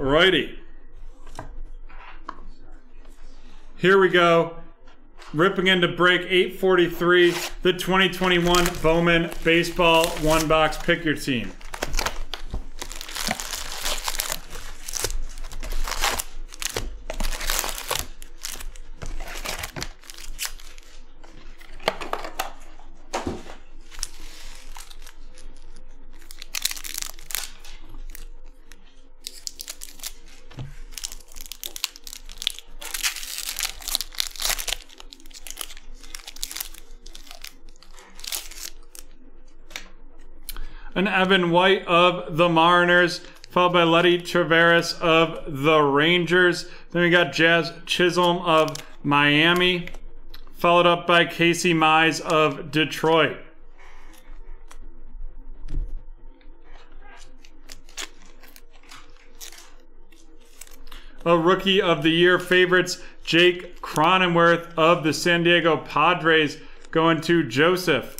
Alrighty. Here we go. Ripping into break 843, the 2021 Bowman Baseball One Box Pick Your Team. an Evan White of the Mariners, followed by Letty Traveris of the Rangers. Then we got Jazz Chisholm of Miami, followed up by Casey Mize of Detroit. A rookie of the year favorites, Jake Cronenworth of the San Diego Padres, going to Joseph.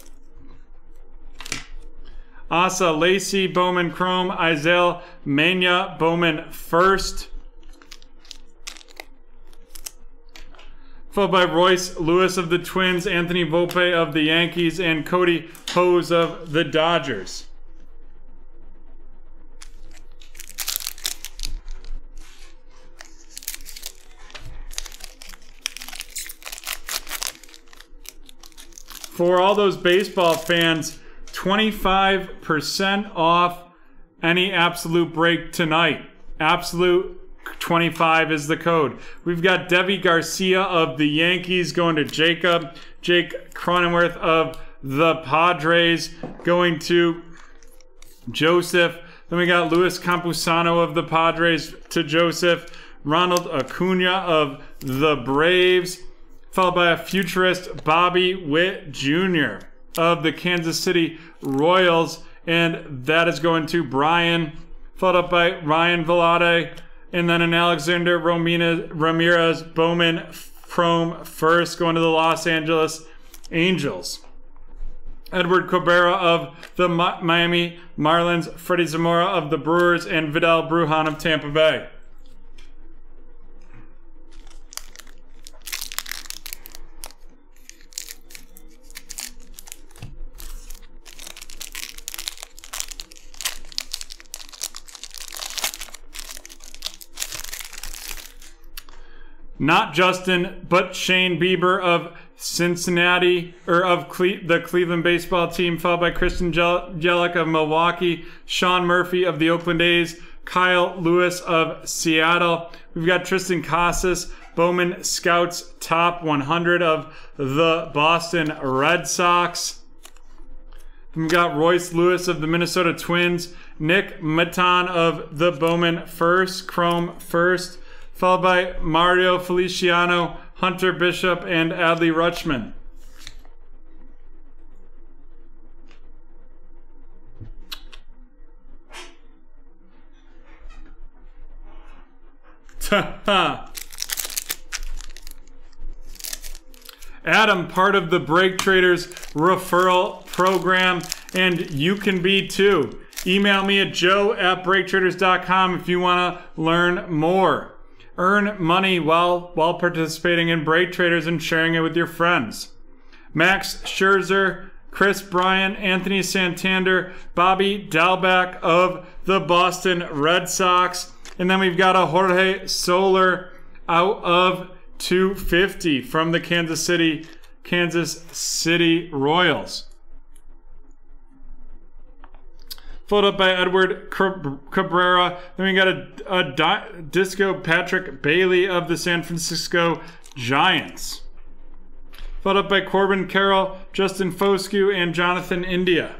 Asa Lacy, Bowman Chrome, Ismael Mena, Bowman first. Followed by Royce Lewis of the Twins, Anthony Volpe of the Yankees, and Kody Hoese of the Dodgers. For all those baseball fans, 25% off any absolute break tonight. Absolute 25 is the code. We've got Deivi Garcia of the Yankees going to Jacob. Jake Cronenworth of the Padres going to Joseph. Then we got Luis Campusano of the Padres to Joseph. Ronald Acuna of the Braves. Followed by a futurist, Bobby Witt Jr of the Kansas City Royals, and that is going to Brian, followed up by Ryan Vilade, and then an Alexander Romina, Ramirez Bowman Chrome first, going to the Los Angeles Angels. Edward Cabrera of the Miami Marlins, Freddy Zamora of the Brewers, and Vidal Brujan of Tampa Bay. Not Justin, but Shane Bieber of Cincinnati, or of Cle- the Cleveland baseball team, followed by Christian Yelich of Milwaukee, Sean Murphy of the Oakland A's, Kyle Lewis of Seattle. We've got Triston Casas, Bowman Scouts top 100 of the Boston Red Sox. We've got Royce Lewis of the Minnesota Twins, Nick Maton of the Bowman First, Chrome First, followed by Mario Feliciano, Hunter Bishop, and Adley Rutschman. Adam, part of the Break Traders referral program, and you can be too. Email me at joe at breaktraders.com if you want to learn more. Earn money while while participating in Break Traders and sharing it with your friends. Max Scherzer, Kris Bryant, Anthony Santander, Bobby Dalbec of the Boston Red Sox. And then we've got a Jorge Soler out of 250 from the Kansas City Kansas City Royals. Followed up by Edward Cabrera. Then we got a, a Di- Disco Patrick Bailey of the San Francisco Giants. Followed up by Corbin Carroll, Justin Foscue, and Jonathan India.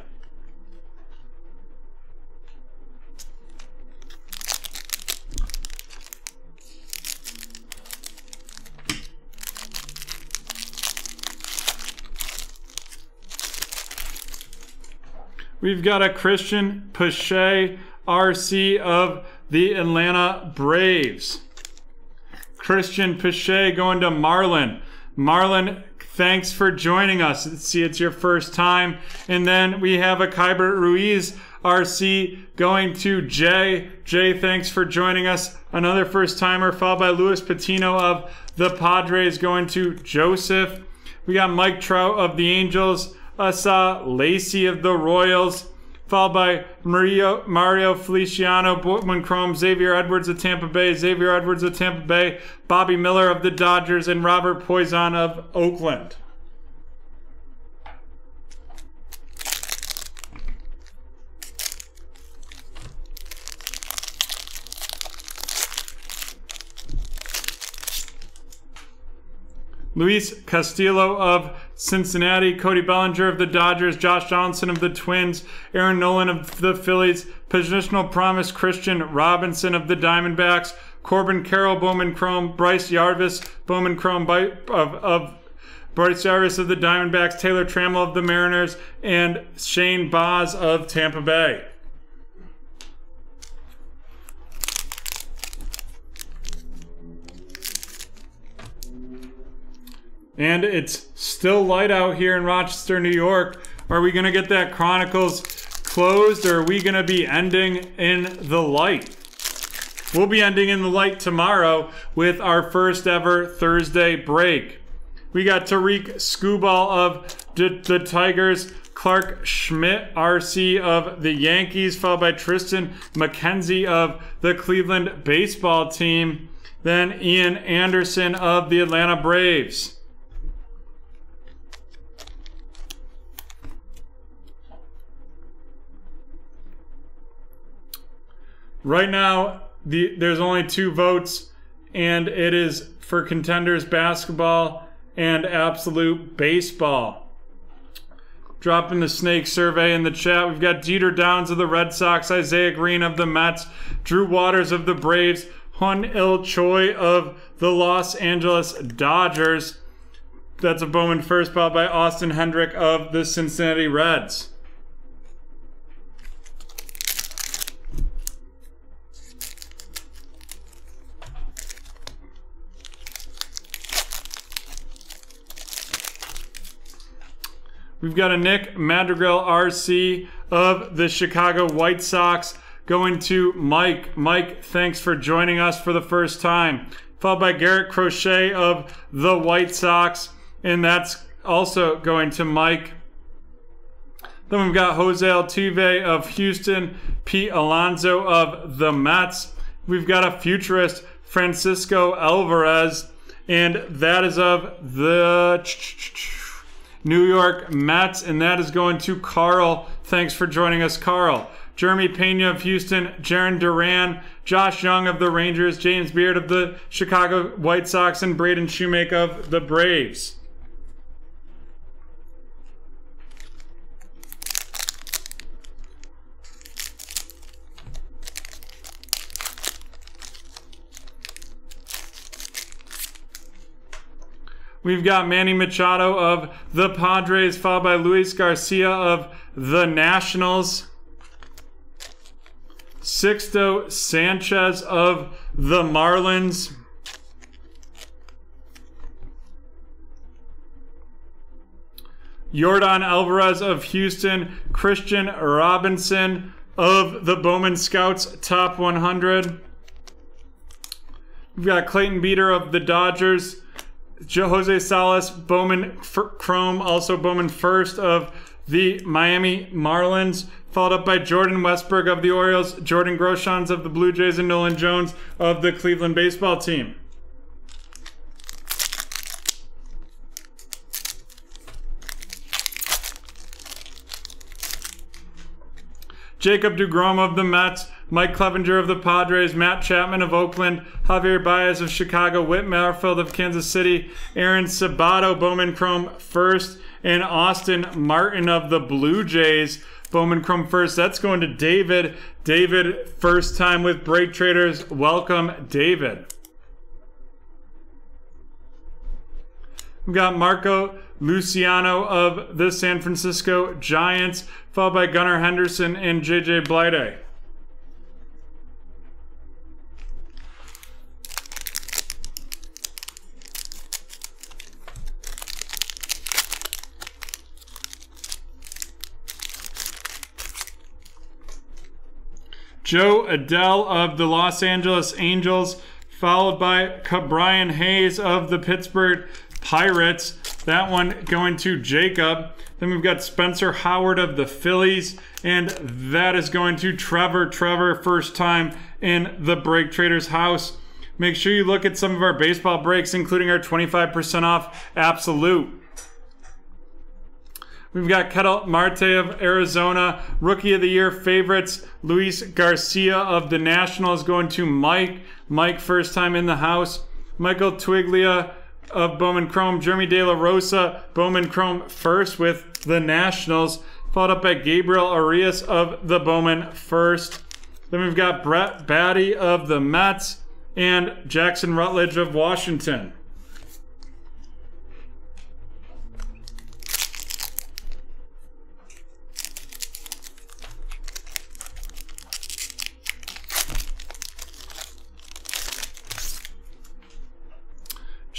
We've got a Christian Pache, RC of the Atlanta Braves. Christian Pache going to Marlin. Marlin, thanks for joining us. See, it's your first time. And then we have a Keibert Ruiz RC going to Jay. Jay, thanks for joining us. Another first timer, followed by Luis Patino of the Padres going to Joseph. We got Mike Trout of the Angels, Asa Lacy of the Royals, followed by Mario, Mario Feliciano, Bowman Chrome, Xavier Edwards of Tampa Bay, Xavier Edwards of Tampa Bay, Bobby Miller of the Dodgers, and Robert Puason of Oakland. Luis Castillo of Cincinnati, Cody Bellinger of the Dodgers, Josh Johnson of the Twins, Aaron Nolan of the Phillies, positional promise Kristian Robinson of the Diamondbacks, Corbin Carroll, Bowman Chrome, Bryce Yarvis, Bowman Chrome of, of Bryce Yarvis of the Diamondbacks, Taylor Trammell of the Mariners, and Shane Baz of Tampa Bay. And it's still light out here in Rochester, New York. Are we going to get that Chronicles closed or are we going to be ending in the light? We'll be ending in the light tomorrow with our first ever Thursday break. We got Tarik Skubal of the Tigers, Clarke Schmidt, RC of the Yankees, followed by Triston McKenzie of the Cleveland baseball team, then Ian Anderson of the Atlanta Braves. Right now, the there's only two votes, and it is for contenders basketball and absolute baseball. Dropping the snake survey in the chat. We've got Jeter Downs of the Red Sox, Isaiah Greene of the Mets, Drew Waters of the Braves, Hyun-Il Choi of the Los Angeles Dodgers. That's a Bowman first ball by Austin Hendrick of the Cincinnati Reds. We've got a Nick Madrigal RC of the Chicago White Sox going to Mike. Mike, thanks for joining us for the first time. Followed by Garrett Crochet of the White Sox, and that's also going to Mike. Then we've got Jose Altuve of Houston, Pete Alonso of the Mets. We've got a futurist, Francisco Alvarez, and that is of the New York Mets, and that is going to Carl. Thanks for joining us, Carl. Jeremy Pena of Houston, Jarren Duran, Josh Young of the Rangers, James Beard of the Chicago White Sox, and Braden Shewmake of the Braves. We've got Manny Machado of the Padres, followed by Luis Garcia of the Nationals. Sixto Sanchez of the Marlins. Yordan Alvarez of Houston. Kristian Robinson of the Bowman Scouts Top 100. We've got Clayton Beeter of the Dodgers. Jose Salas, Bowman Chrome, also Bowman first of the Miami Marlins, followed up by Jordan Westburg of the Orioles, Jordan Groshans of the Blue Jays, and Nolan Jones of the Cleveland baseball team. Jacob DeGrom of the Mets, Mike Clevinger of the Padres, Matt Chapman of Oakland, Javier Baez of Chicago, Whit Merrifield of Kansas City, Aaron Sabato, Bowman Chrome first, and Austin Martin of the Blue Jays. Bowman Chrome first. That's going to David. David, first time with Break Traders. Welcome, David. We've got Marco Luciano of the San Francisco Giants, followed by Gunnar Henderson and JJ Bleday. Jo Adell of the Los Angeles Angels, followed by Brian Hayes of the Pittsburgh Pirates. That one going to Jacob. Then we've got Spencer Howard of the Phillies, and that is going to Trevor. Trevor, first time in the Break Traders house. Make sure you look at some of our baseball breaks, including our 25% off Absolute. We've got Ketel Marte of Arizona, Rookie of the Year favorites. Luis Garcia of the Nationals going to Mike. Mike, first time in the house. Michael Toglia of Bowman Chrome. Jeremy De La Rosa, Bowman Chrome first with the Nationals. Followed up by Gabriel Arias of the Bowman first. Then we've got Brett Baty of the Mets and Jackson Rutledge of Washington.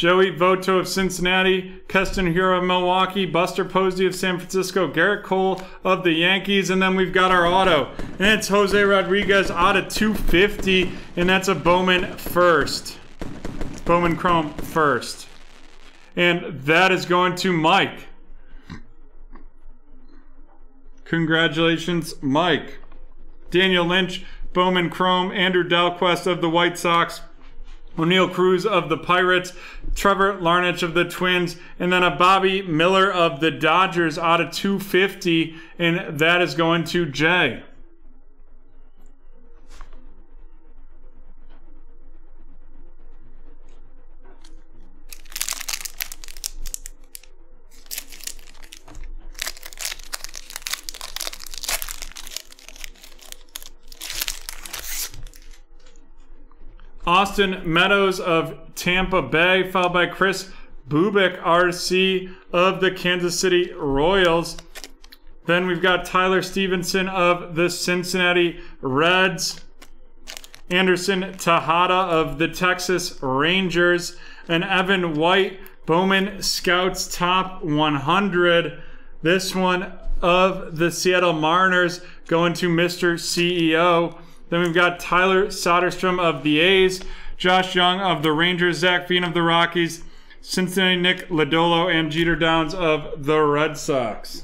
Joey Votto of Cincinnati, Keston Hiura of Milwaukee, Buster Posey of San Francisco, Gerrit Cole of the Yankees, and then we've got our auto. And it's Jose Rodriguez out of 250, and that's a Bowman first. Bowman Chrome first. And that is going to Mike. Congratulations, Mike. Daniel Lynch, Bowman Chrome, Andrew Dalquist of the White Sox, Oneil Cruz of the Pirates, Trevor Larnach of the Twins, and then a Bobby Miller of the Dodgers out of 250, and that is going to Jay. Austin Meadows of Tampa Bay, followed by Chris Bubic, RC of the Kansas City Royals. Then we've got Tyler Stephenson of the Cincinnati Reds. Anderson Tejeda of the Texas Rangers. And Evan White, Bowman Scouts Top 100. This one of the Seattle Mariners going to Mr. CEO. Then we've got Tyler Soderstrom of the A's, Josh Young of the Rangers, Zac Veen of the Rockies, Cincinnati Nick Lodolo, and Jeter Downs of the Red Sox.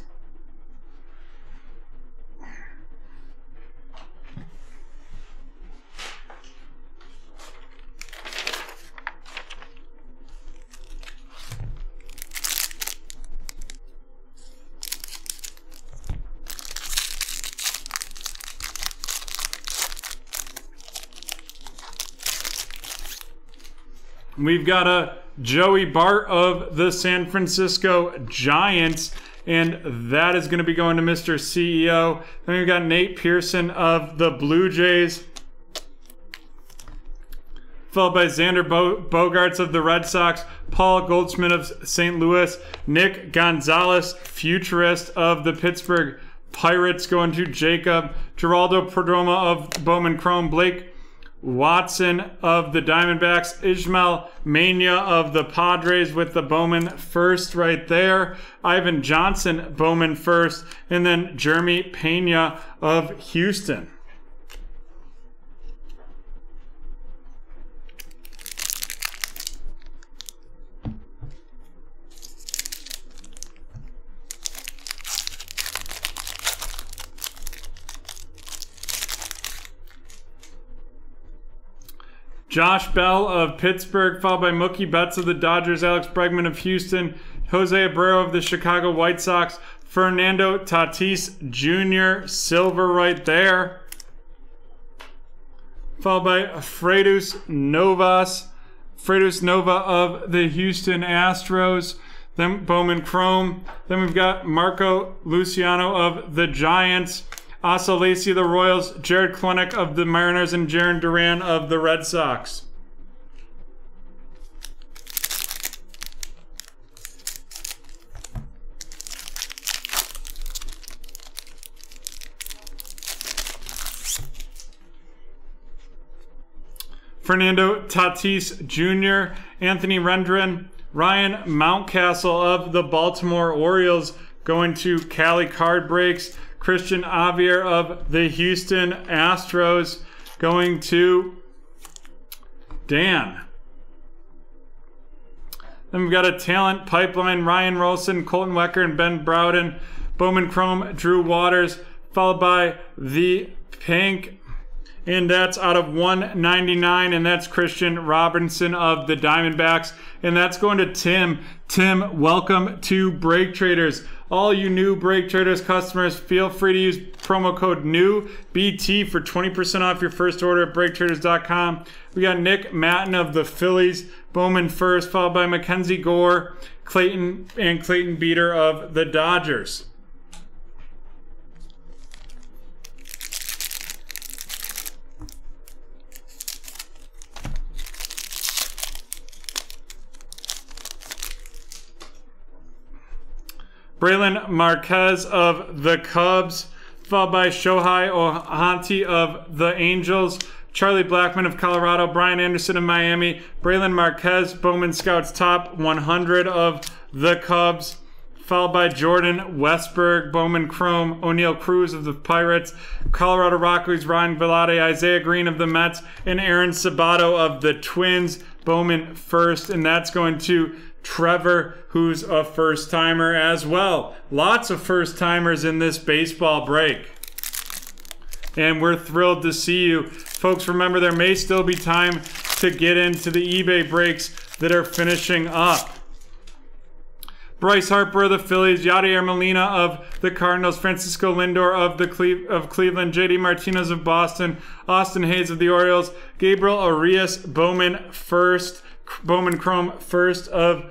We've got a Joey Bart of the San Francisco Giants, and that is going to be going to Mr. CEO. Then we've got Nate Pearson of the Blue Jays, followed by Xander Bo- Bogaerts of the Red Sox, Paul Goldschmidt of St. Louis, Nick Gonzalez, futurist of the Pittsburgh Pirates, going to Jacob, Geraldo Perdomo of Bowman Chrome, Blake Walston of the Diamondbacks, Ismael Mena of the Padres with the Bowman first right there, Ivan Johnson Bowman first, and then Jeremy Pena of Houston. Josh Bell of Pittsburgh, followed by Mookie Betts of the Dodgers, Alex Bregman of Houston, Jose Abreu of the Chicago White Sox, Fernando Tatis Jr., silver right there. Followed by Freudis Novas, Freudis Nova of the Houston Astros, then Bowman Chrome. Then we've got Marco Luciano of the Giants. Asa Lacy of the Royals, Jarred Kelenic of the Mariners, and Jarren Duran of the Red Sox. Fernando Tatis Jr., Anthony Rendon, Ryan Mountcastle of the Baltimore Orioles going to Cali Card Breaks. Cristian Javier of the Houston Astros going to Dan. Then we've got a talent pipeline Ryan Rolison, Colton Welker, and Ben Bowden. Bowman Chrome, Drew Waters, followed by the pink. And that's out of 199, and that's Kristian Robinson of the Diamondbacks. And that's going to Tim. Tim, welcome to Break Traders. All you new Break Traders customers, feel free to use promo code NEW BT for 20% off your first order at breaktraders.com. We got Nick Maton of the Phillies, Bowman first, followed by Mackenzie Gore, Clayton, and Clayton Beeter of the Dodgers. Brailyn Marquez of the Cubs, followed by Shohei Ohtani of the Angels, Charlie Blackmon of Colorado, Brian Anderson of Miami, Brailyn Marquez, Bowman Scouts top 100 of the Cubs, followed by Jordan Westburg, Bowman Chrome, Oneil Cruz of the Pirates, Colorado Rockies, Ryan Vilade, Isaiah Greene of the Mets, and Aaron Sabato of the Twins. Bowman first, and that's going to Trevor, who's a first timer as well. Lots of first timers in this baseball break. And we're thrilled to see you. Folks, remember there may still be time to get into the eBay breaks that are finishing up. Bryce Harper of the Phillies, Yadier Molina of the Cardinals, Francisco Lindor of the Cle- of Cleveland, JD Martinez of Boston, Austin Hays of the Orioles, Gabriel Arias Bowman first, Bowman Chrome first of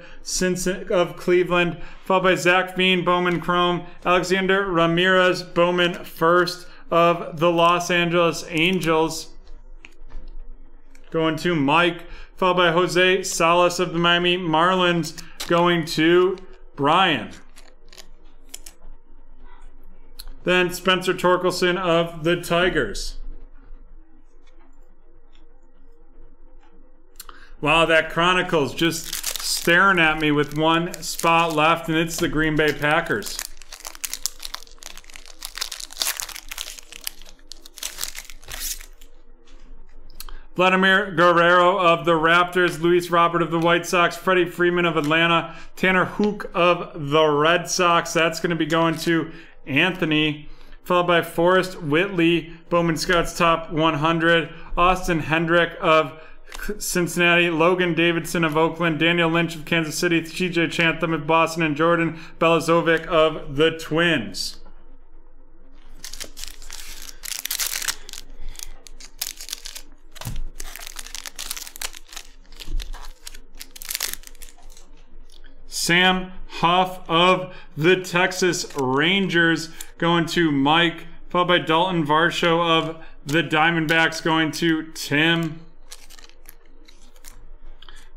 of Cleveland, followed by Zac Veen, Bowman Chrome, Alexander Ramirez, Bowman first of the Los Angeles Angels. Going to Mike, followed by Jose Salas of the Miami Marlins, going to Brian. Then Spencer Torkelson of the Tigers. Wow, that Chronicles just staring at me with one spot left, and it's the Green Bay Packers. Vladimir Guerrero of the Raptors, Luis Robert of the White Sox, Freddie Freeman of Atlanta, Tanner Houck of the Red Sox. That's going to be going to Anthony, followed by Forrest Whitley, Bowman Scouts Top 100, Austin Hendrick of Cincinnati, Logan Davidson of Oakland, Daniel Lynch of Kansas City, CJ Chatham of Boston, and Jordan Balazovic of the Twins. Sam Huff of the Texas Rangers going to Mike, followed by Dalton Varsho of the Diamondbacks going to Tim.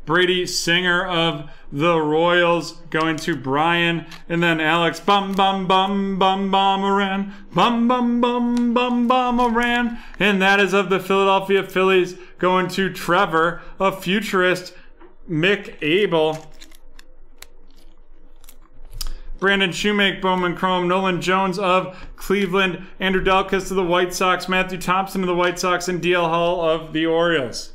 Brady Singer of the Royals going to Brian, and then Alex bum bum bum bum bomberan, bum bum bum bum bomberan, and that is of the Philadelphia Phillies going to Trevor, a futurist, Mick Abel. Brandon Shewmake, Bowman Chrome, Nolan Jones of Cleveland, Andrew Dalquist of the White Sox, Matthew Thompson of the White Sox, and DL Hall of the Orioles.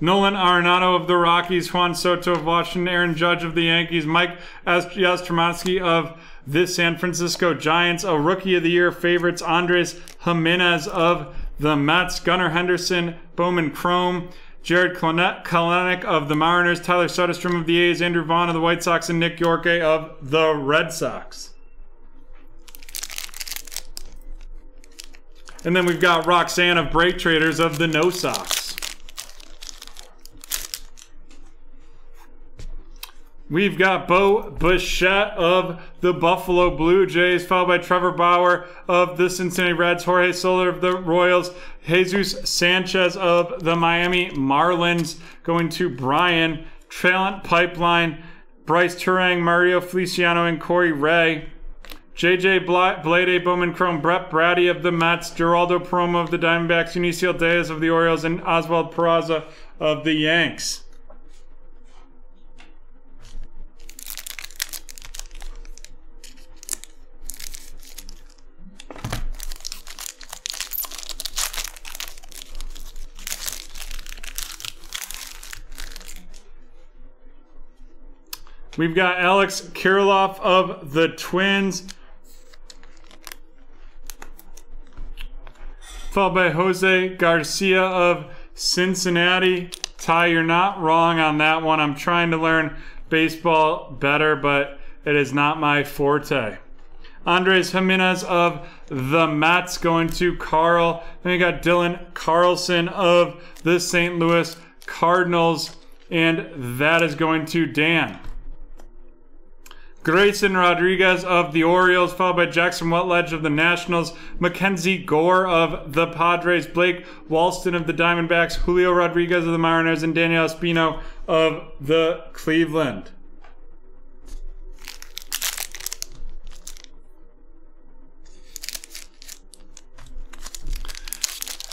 Nolan Arenado of the Rockies, Juan Soto of Washington, Aaron Judge of the Yankees, Mike Yastrzemski of the San Francisco Giants, a Rookie of the Year favorites, Andres Gimenez of the Mets, Gunnar Henderson, Bowman Chrome, Jarred Kelenic of the Mariners, Tyler Soderstrom of the A's, Andrew Vaughn of the White Sox, and Nick Yorke of the Red Sox. And then we've got Roxanne of Break Traders of the No Sox. We've got Bo Bichette of the Buffalo Blue Jays, followed by Trevor Bauer of the Cincinnati Reds, Jorge Soler of the Royals, Jesus Sanchez of the Miami Marlins, going to Brian, Talent Pipeline, Bryce Turang, Mario Feliciano, and Corey Ray. JJ Bleday, Bowman Chrome, Brett Brady of the Mets, Geraldo Perdomo of the Diamondbacks, Eunicio Diaz of the Orioles, and Oswald Peraza of the Yanks. We've got Alex Kirilloff of the Twins. Followed by Jose Garcia of Cincinnati. Ty, you're not wrong on that one. I'm trying to learn baseball better, but it is not my forte. Andres Gimenez of the Mets going to Carl. Then we got Dylan Carlson of the St. Louis Cardinals, and that is going to Dan. Grayson Rodriguez of the Orioles, followed by Jackson Rutledge of the Nationals, Mackenzie Gore of the Padres, Blake Walston of the Diamondbacks, Julio Rodriguez of the Mariners, and Daniel Espino of the Cleveland.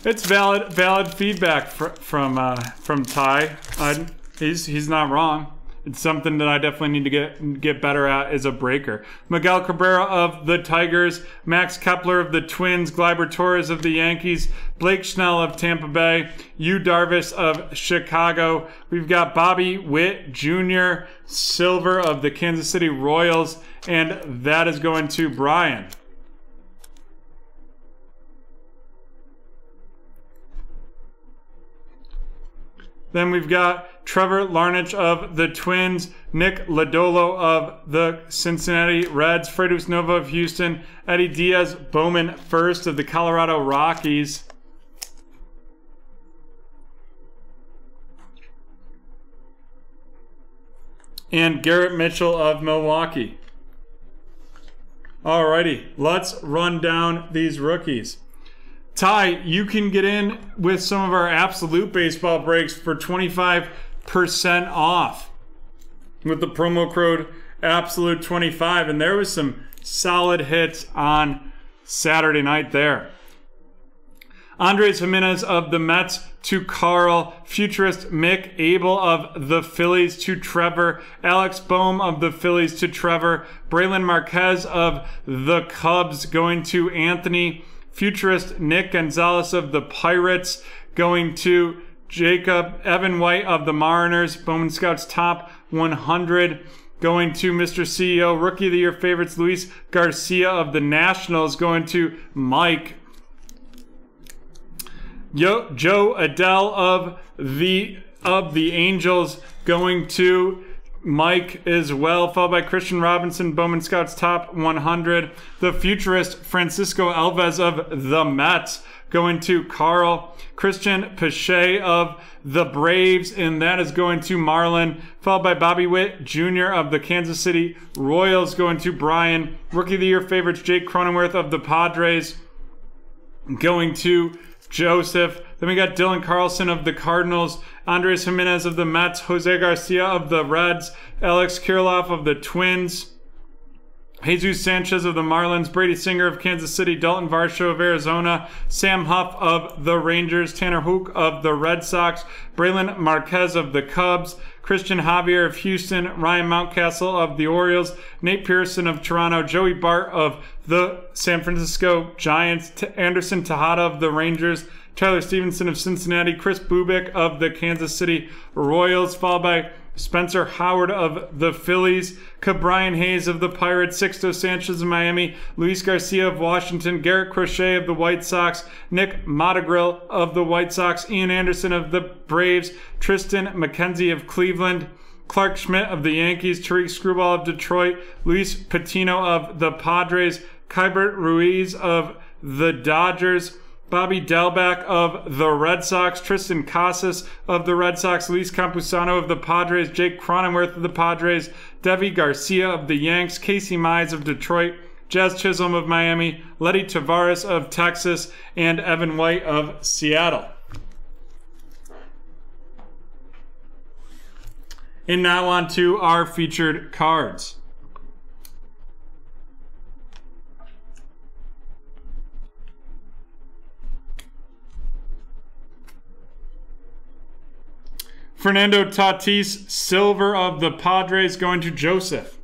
It's valid valid feedback fr from uh, from Ty. Uh, he's he's not wrong it's something that I definitely need to get get better at is a breaker. Miguel Cabrera of the Tigers, Max Kepler of the Twins, Gleyber Torres of the Yankees, Blake Snell of Tampa Bay, Yu Darvish of Chicago. We've got Bobby Witt Jr., Silver of the Kansas City Royals, and that is going to Brian. Then we've got Trevor Larnach of the Twins, Nick Lodolo of the Cincinnati Reds, Freudis Nova of Houston, Eddie Diaz Bowman first of the Colorado Rockies. And Garrett Mitchell of Milwaukee. Alrighty, let's run down these rookies. Ty, you can get in with some of our absolute baseball breaks for 25% off with the promo code absolute25 and there was some solid hits on Saturday night there. Andres Gimenez of the Mets to Carl, futurist Mick Abel of the Phillies to Trevor, Alex Bohm of the Phillies to Trevor, Brailyn Marquez of the Cubs going to Anthony, futurist Nick Gonzalez of the Pirates going to Jacob Evan White of the Mariners, Bowman Scouts top 100 going to Mr. CEO, Rookie of the Year favorites Luis Garcia of the Nationals going to Mike. Yo, Jo Adell of the of the Angels going to Mike as well, followed by Kristian Robinson, Bowman Scouts top 100. The futurist Francisco Alves of the Mets going to Carl. Christian Pache of the Braves, and that is going to Marlon, followed by Bobby Witt Jr. of the Kansas City Royals going to Brian. Rookie of the Year favorites Jake Cronenworth of the Padres going to Joseph. Then we got Dylan Carlson of the Cardinals, Andres Gimenez of the Mets, Jose Garcia of the Reds, Alex Kirilloff of the Twins, Jesus Sanchez of the Marlins, Brady Singer of Kansas City, Dalton Varsho of Arizona, Sam Huff of the Rangers, Tanner Houck of the Red Sox, Brailyn Marquez of the Cubs, Cristian Javier of Houston, Ryan Mountcastle of the Orioles, Nate Pearson of Toronto, Joey Bart of the San Francisco Giants, Anderson Tejeda of the Rangers, Tyler Stephenson of Cincinnati, Chris Bubic of the Kansas City Royals, followed by Spencer Howard of the Phillies, Ke'Bryan Hayes of the Pirates, Sixto Sanchez of Miami, Luis Garcia of Washington, Garrett Crochet of the White Sox, Nick Madrigal of the White Sox, Ian Anderson of the Braves, Triston McKenzie of Cleveland, Clarke Schmidt of the Yankees, Tarik Screwball of Detroit, Luis Patino of the Padres, Keibert Ruiz of the Dodgers, Bobby Dalbec of the Red Sox, Triston Casas of the Red Sox, Luis Campusano of the Padres, Jake Cronenworth of the Padres, Deivi Garcia of the Yanks, Casey Mize of Detroit, Jazz Chisholm of Miami, Letty Taveras of Texas, and Evan White of Seattle. And now on to our featured cards. Fernando Tatis, silver of the Padres, going to Joseph.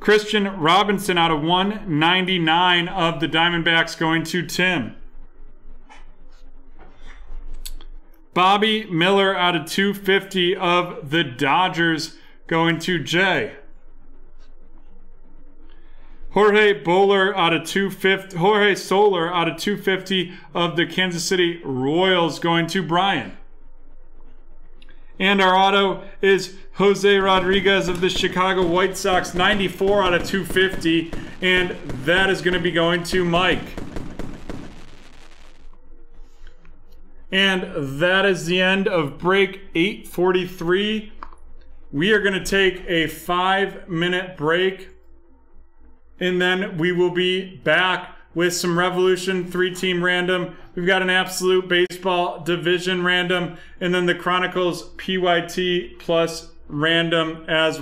Kristian Robinson out of 199 of the Diamondbacks, going to Tim. Bobby Miller out of 250 of the Dodgers, going to Jay. Jorge Bowler out of 250, Jorge Soler out of 250 of the Kansas City Royals going to Brian. And our auto is Jose Rodriguez of the Chicago White Sox, 94 out of 250. And that is going to be going to Mike. And that is the end of break 843. We are going to take a five minute break and then we will be back with some Revolution three team random. We've got an absolute baseball division random, and then the Chronicles PYT plus random as